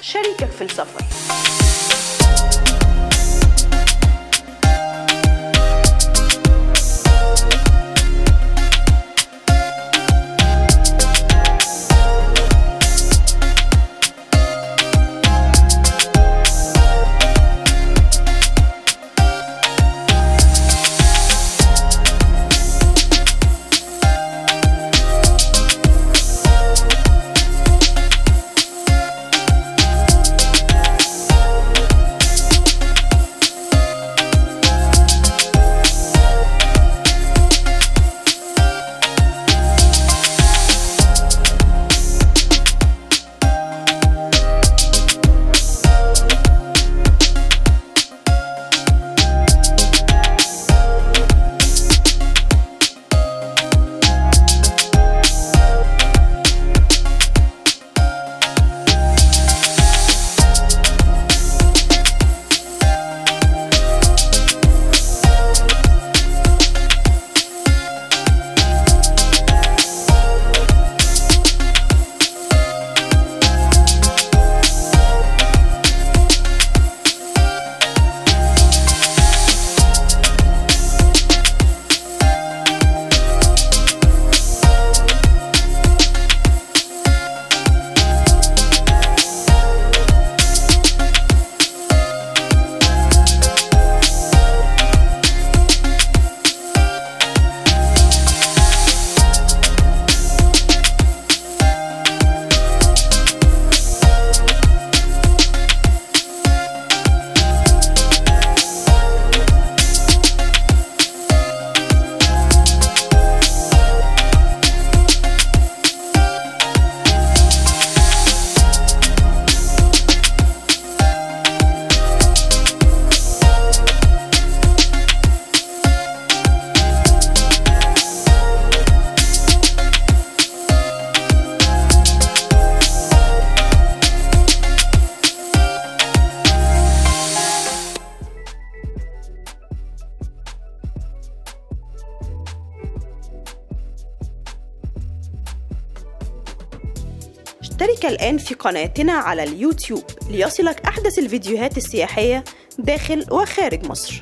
شريكك في السفر. اشترك الآن في قناتنا على اليوتيوب ليصلك أحدث الفيديوهات السياحية داخل وخارج مصر.